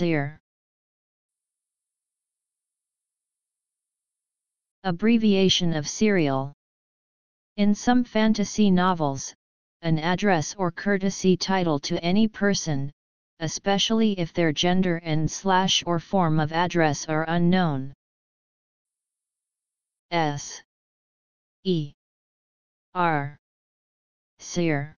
Ser. Abbreviation of serial. In some fantasy novels, an address or courtesy title to any person, especially if their gender and slash or form of address are unknown. S E R Ser.